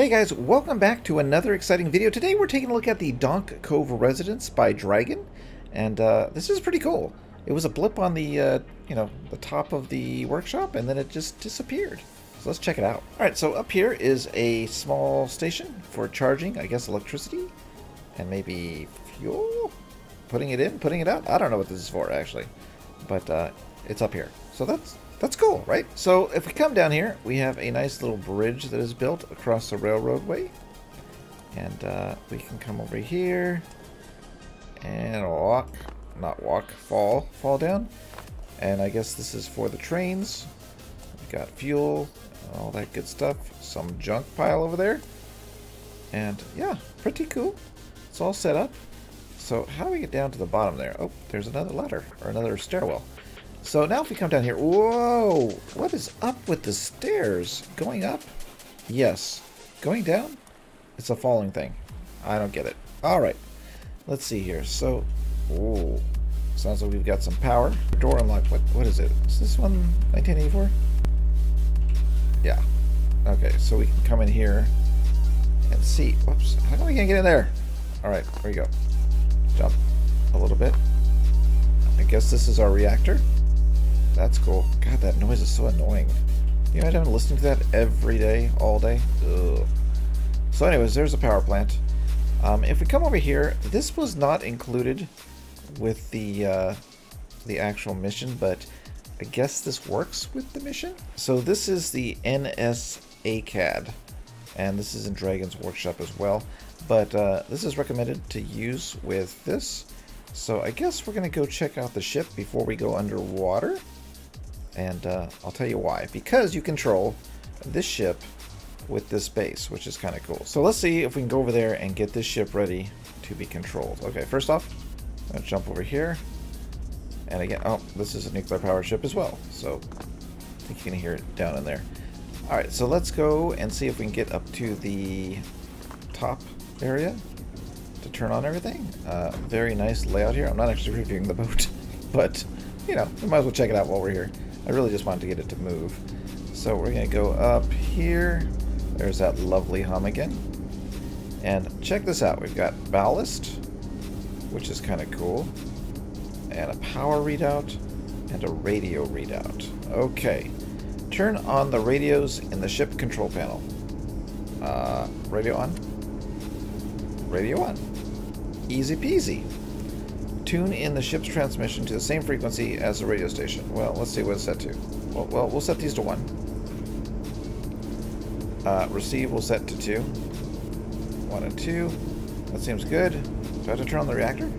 Hey guys, welcome back to another exciting video. Today we're taking a look at the Donkk Cove Residence by Dragon, and uh, this is pretty cool. It was a blip on the, uh, you know, the top of the workshop, and then it just disappeared. So let's check it out. All right, so up here is a small station for charging, I guess, electricity, and maybe fuel? Putting it in, putting it out? I don't know what this is for, actually, but uh, it's up here. So that's that's cool, right? So if we come down here, we have a nice little bridge that is built across the railroadway. And uh, we can come over here and walk, not walk, fall, fall down. And I guess this is for the trains. We've got fuel, all that good stuff. Some junk pile over there. And yeah, pretty cool. It's all set up. So how do we get down to the bottom there? Oh, there's another ladder, or another stairwell. So now if we come down here, whoa, what is up with the stairs? Going up? Yes. Going down? It's a falling thing. I don't get it. All right, let's see here. So, oh, sounds like we've got some power. Door unlocked. What? What is it? Is this one 1984? Yeah. Okay, so we can come in here and see. Whoops. How come we can't get in there? All right, here we go. Jump a little bit. I guess this is our reactor. That's cool. God, that noise is so annoying. You know, been listening to that every day, all day. Ugh. So anyways, there's a power plant. Um, if we come over here, this was not included with the uh, the actual mission, but I guess this works with the mission. So this is the NS Akkad, and this is in Dragon's Workshop as well. But uh, this is recommended to use with this. So I guess we're going to go check out the ship before we go underwater. And uh, I'll tell you why. Because you control this ship with this base, which is kind of cool. So let's see if we can go over there and get this ship ready to be controlled. Okay, first off, I'm going to jump over here. And again, oh, this is a nuclear power ship as well. So I think you can hear it down in there. Alright, so let's go and see if we can get up to the top area to turn on everything. Uh, very nice layout here. I'm not actually reviewing the boat, but, you know, we might as well check it out while we're here. I really just wanted to get it to move. So we're going to go up here. There's that lovely hum again. And check this out. We've got ballast, which is kind of cool. And a power readout and a radio readout. Okay. Turn on the radios in the ship control panel. Uh, radio on. Radio on. Easy peasy tune in the ship's transmission to the same frequency as the radio station. Well, let's see what it's set to. Well, well set these to 1. Uh, receive we'll set to 2. 1 and 2. That seems good. Do I have to turn on the reactor?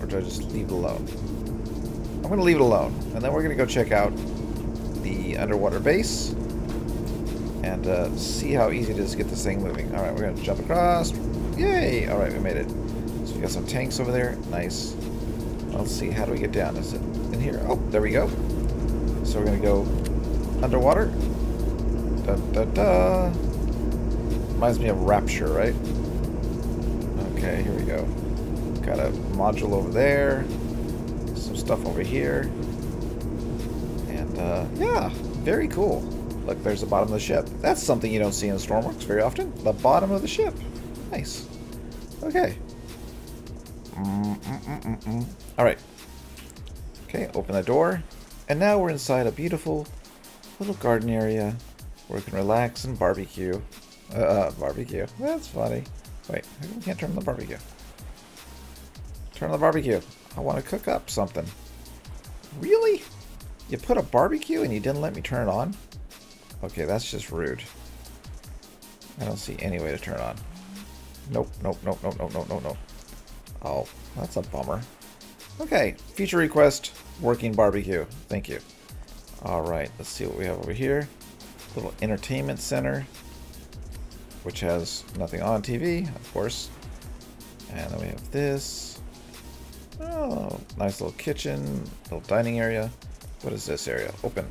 Or do I just leave it alone? I'm going to leave it alone. And then we're going to go check out the underwater base. And uh, see how easy it is to get this thing moving. Alright, we're going to jump across. Yay! Alright, we made it. We got some tanks over there. Nice. Let's see, how do we get down? Is it in here? Oh, there we go. So we're going to go underwater. Da, da, da. Reminds me of Rapture, right? Okay, here we go. Got a module over there. Some stuff over here. And, uh, yeah, very cool. Look, there's the bottom of the ship. That's something you don't see in Stormworks very often. The bottom of the ship. Nice. Okay. Mm -mm -mm All right. Okay, open the door. And now we're inside a beautiful little garden area where we can relax and barbecue. Uh, uh barbecue. That's funny. Wait, we can't turn on the barbecue. Turn on the barbecue. I want to cook up something. Really? You put a barbecue and you didn't let me turn it on? Okay, that's just rude. I don't see any way to turn on. Nope, nope, nope, nope, nope, nope, nope, nope. Oh, that's a bummer. Okay, feature request, working barbecue. Thank you. Alright, let's see what we have over here. Little entertainment center, which has nothing on TV, of course. And then we have this. Oh, nice little kitchen, little dining area. What is this area? Open.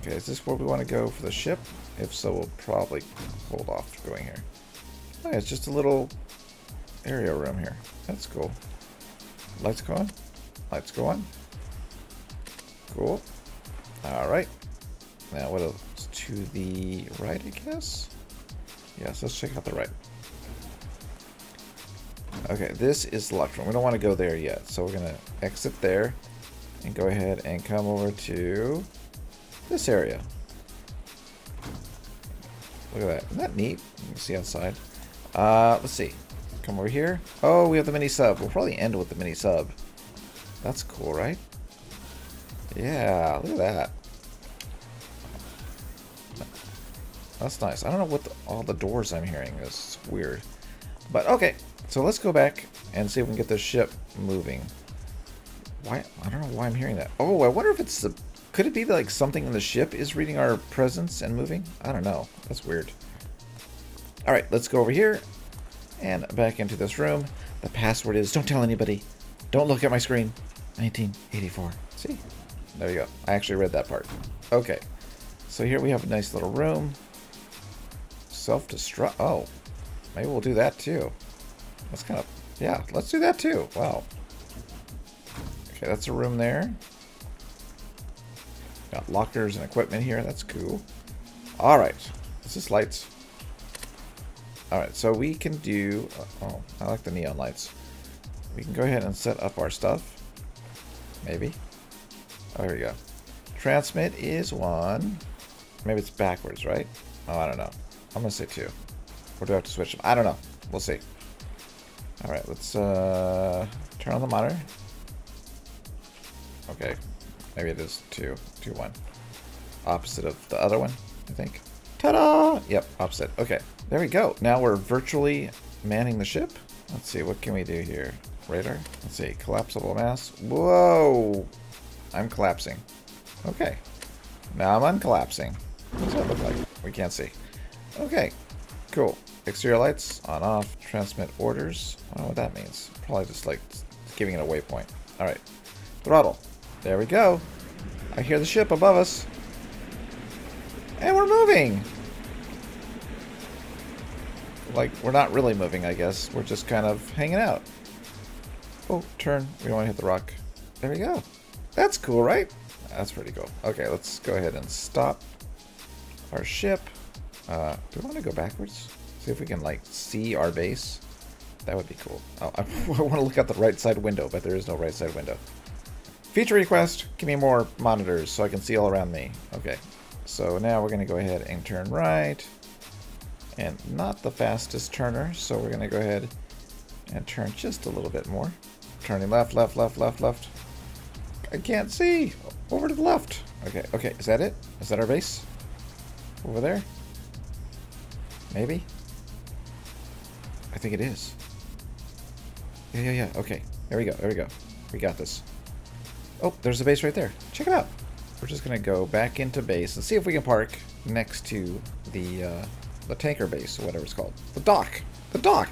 Okay, is this where we want to go for the ship? If so, we'll probably hold off going here. Oh, it's just a little area room here. That's cool. Lights go on. Lights go on. Cool. Alright. Now what else to the right, I guess? Yes, let's check out the right. Okay, this is the left one. We don't want to go there yet, so we're going to exit there and go ahead and come over to this area. Look at that. Isn't that neat? You can see outside. Uh, let's see. Come over here. Oh, we have the mini sub. We'll probably end with the mini sub. That's cool, right? Yeah, look at that. That's nice. I don't know what the, all the doors I'm hearing is. Weird. But okay, so let's go back and see if we can get this ship moving. Why? I don't know why I'm hearing that. Oh, I wonder if it's the... Could it be like something in the ship is reading our presence and moving? I don't know. That's weird. Alright, let's go over here and back into this room. The password is, don't tell anybody. Don't look at my screen. 1984. See? There you go. I actually read that part. Okay. So here we have a nice little room. Self-destruct. Oh. Maybe we'll do that too. That's kind of... Yeah, let's do that too. Wow. Okay, that's a room there. Got lockers and equipment here. That's cool. Alright. This is this lights? Alright, so we can do... Oh, I like the neon lights. We can go ahead and set up our stuff. Maybe. Oh, here we go. Transmit is one. Maybe it's backwards, right? Oh, I don't know. I'm to say two. Or do I have to switch them? I don't know. We'll see. Alright, let's uh, turn on the monitor. Okay. Maybe it is two. Two. Opposite of the other one, I think. Ta-da! Yep, opposite. Okay. There we go. Now we're virtually manning the ship. Let's see, what can we do here? Radar? Let's see, collapsible mass. Whoa! I'm collapsing. Okay. Now I'm uncollapsing. What does that look like? We can't see. Okay, cool. Exterior lights, on, off, transmit orders. I don't know what that means. Probably just like giving it a waypoint. Alright. Throttle. There we go. I hear the ship above us. And we're moving! Like, we're not really moving, I guess. We're just kind of hanging out. Oh, turn. We don't want to hit the rock. There we go. That's cool, right? That's pretty cool. Okay, let's go ahead and stop our ship. Uh, do we want to go backwards? See if we can, like, see our base. That would be cool. Oh, I, I want to look out the right side window, but there is no right side window. Feature request, give me more monitors so I can see all around me. Okay, so now we're going to go ahead and turn right. And not the fastest turner, so we're going to go ahead and turn just a little bit more. Turning left, left, left, left, left. I can't see. Over to the left. Okay, okay. Is that it? Is that our base? Over there? Maybe? I think it is. Yeah, yeah, yeah. Okay. There we go. There we go. We got this. Oh, there's a base right there. Check it out. We're just going to go back into base and see if we can park next to the uh, the tanker base, or whatever it's called. The dock. The dock.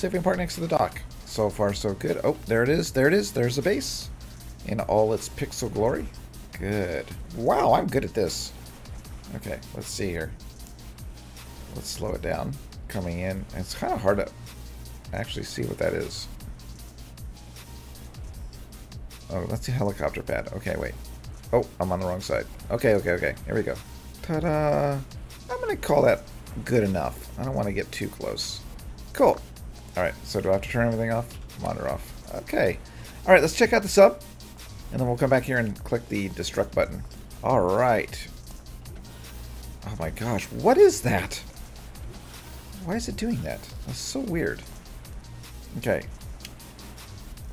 Can park next to the dock. So far, so good. Oh, there it is. There it is. There's the base in all its pixel glory. Good. Wow, I'm good at this. Okay, let's see here. Let's slow it down. Coming in. It's kind of hard to actually see what that is. Oh, that's a helicopter pad. Okay, wait. Oh, I'm on the wrong side. Okay, okay, okay. Here we go. Ta-da! I'm to call that good enough. I don't want to get too close. Cool. Alright, so do I have to turn everything off? Monitor off. Okay. Alright, let's check out the sub. And then we'll come back here and click the destruct button. Alright. Oh my gosh, what is that? Why is it doing that? That's so weird. Okay.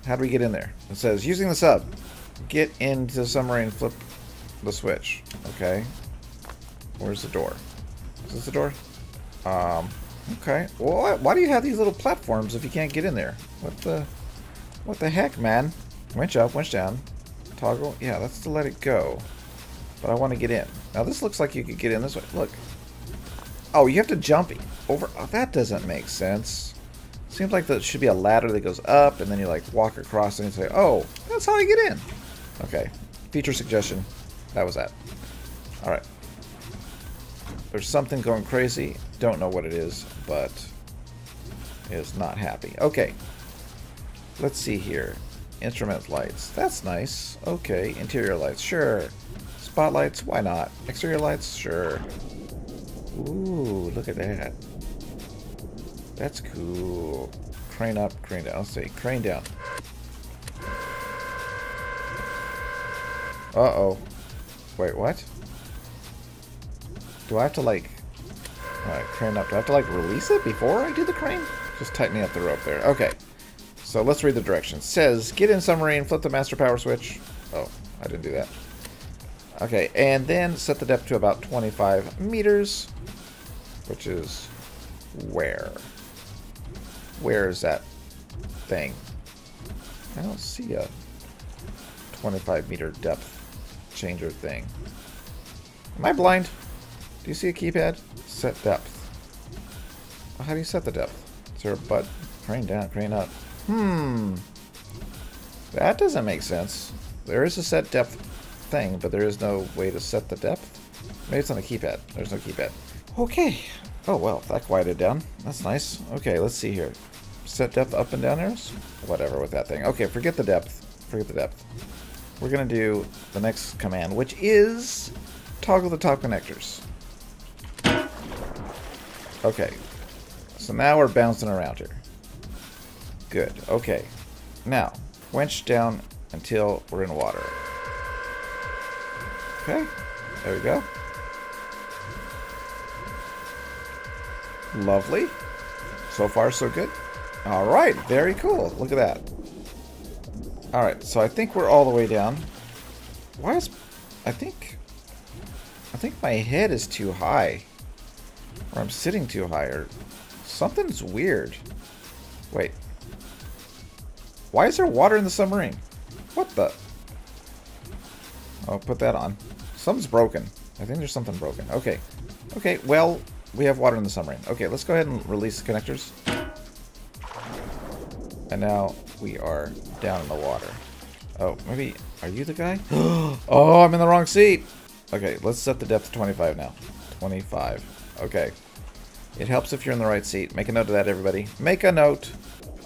How do we get in there? It says, using the sub, get into the submarine, flip the switch. Okay. Where's the door? Is this the door? Um, okay. Well, why do you have these little platforms if you can't get in there? What the... What the heck, man? Winch up, winch down. Toggle. Yeah, that's to let it go. But I want to get in. Now, this looks like you could get in this way. Look. Oh, you have to jump over. Oh, that doesn't make sense. Seems like there should be a ladder that goes up, and then you, like, walk across and say, oh, that's how I get in. Okay. Feature suggestion. That was that. Alright. There's something going crazy. Don't know what it is, but is not happy. Okay. Let's see here. Instrument lights. That's nice. Okay. Interior lights. Sure. spotlights? Why not? Exterior lights? Sure. Ooh, look at that. That's cool. Crane up, crane down. Let's see. Crane down. Uh-oh. Wait, what? Do I have to, like... Uh, Alright, crane up. Do I have to, like, release it before I do the crane? Just tightening up the rope there. Okay. So let's read the directions. says, get in submarine, flip the master power switch. Oh, I didn't do that. Okay, and then set the depth to about 25 meters, which is where? Where is that thing? I don't see a 25 meter depth changer thing. Am I blind? Do you see a keypad? Set depth. How do you set the depth? Is there a button? Crane down, crane up. Hmm. That doesn't make sense. There is a set depth thing, but there is no way to set the depth. Maybe it's on the keypad. There's no keypad. Okay. Oh, well, that quieted down. That's nice. Okay, let's see here. Set depth up and down arrows? Whatever with that thing. Okay, forget the depth. Forget the depth. We're going to do the next command, which is toggle the top connectors. Okay. So now we're bouncing around here. Good. Okay. Now, winch down until we're in water. Okay. There we go. Lovely. So far, so good. All right. Very cool. Look at that. All right. So I think we're all the way down. Why is... I think... I think my head is too high. Or I'm sitting too high. Or something's weird. Wait. Why is there water in the submarine? What the? I'll put that on. Something's broken. I think there's something broken. Okay. Okay, well, we have water in the submarine. Okay, let's go ahead and release the connectors. And now we are down in the water. Oh, maybe... Are you the guy? oh, I'm in the wrong seat! Okay, let's set the depth to 25 now. 25. Okay. It helps if you're in the right seat. Make a note of that, everybody. Make a note.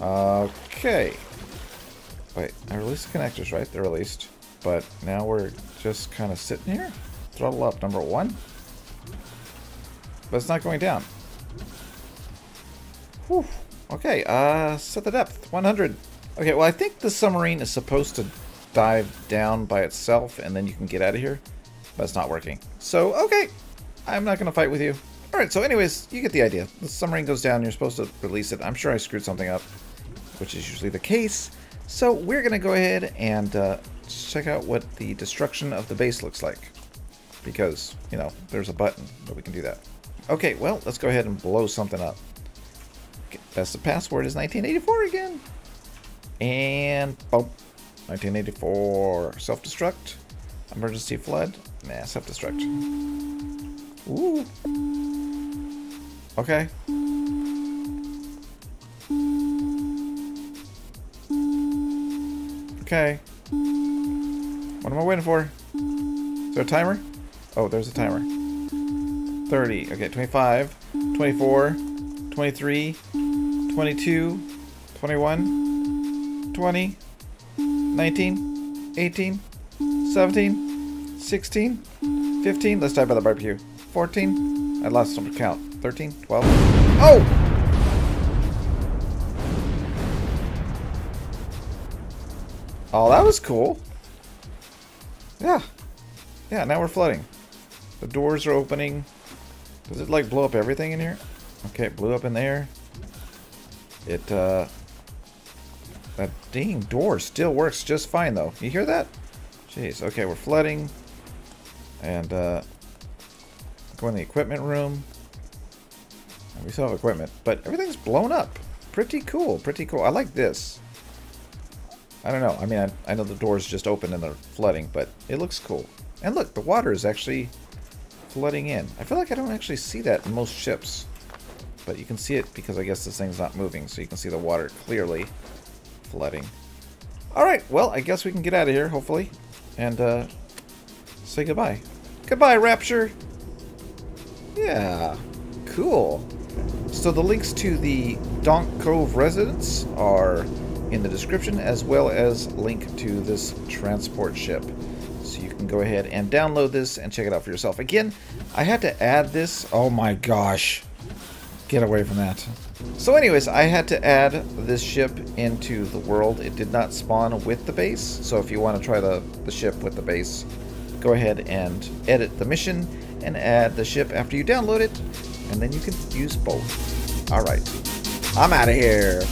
Okay. Wait, I released the connectors, right? They're released. But now we're just kind of sitting here. Throttle up, number one. But it's not going down. Whew. Okay, uh, set the depth, 100. Okay, well I think the submarine is supposed to dive down by itself and then you can get out of here. But it's not working. So, okay, I'm not going to fight with you. Alright, so anyways, you get the idea. The submarine goes down, you're supposed to release it. I'm sure I screwed something up, which is usually the case. So we're to go ahead and uh, check out what the destruction of the base looks like. Because, you know, there's a button that we can do that. Okay, well, let's go ahead and blow something up. That's the password is 1984 again. And boom. 1984. Self-destruct. Emergency flood. Nah, self-destruct. Ooh. Okay. Okay. What am I waiting for? Is there a timer? Oh, there's a timer. 30. Okay, 25, 24, 23, 22, 21, 20, 19, 18, 17, 16, 15. Let's die by the barbecue. 14. I lost some count. 13, 12. Oh! Oh, that was cool. Yeah. Yeah, now we're flooding. The doors are opening. Does it, like, blow up everything in here? Okay, it blew up in there. It, uh... That dang door still works just fine, though. You hear that? Jeez, okay, we're flooding. And, uh... Go in the equipment room. We still have equipment, but everything's blown up. Pretty cool, pretty cool. I like this. I don't know. I mean, I, I know the doors just open and they're flooding, but it looks cool. And look, the water is actually flooding in. I feel like I don't actually see that in most ships. But you can see it because I guess this thing's not moving, so you can see the water clearly flooding. Alright, well, I guess we can get out of here, hopefully. And, uh, say goodbye. Goodbye, Rapture! Yeah, cool. So the links to the Donkk Cove residence are in the description as well as link to this transport ship. So you can go ahead and download this and check it out for yourself. Again, I had to add this. Oh my gosh. Get away from that. So anyways, I had to add this ship into the world. It did not spawn with the base. So if you want to try the, the ship with the base, go ahead and edit the mission and add the ship after you download it. And then you can use both. Alright. I'm out of here.